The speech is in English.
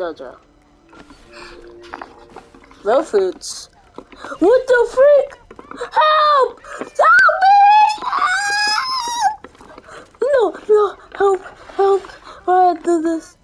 Gojo. No fruits. What the freak? Help! Help me! Help! No, no, help, help. I do this.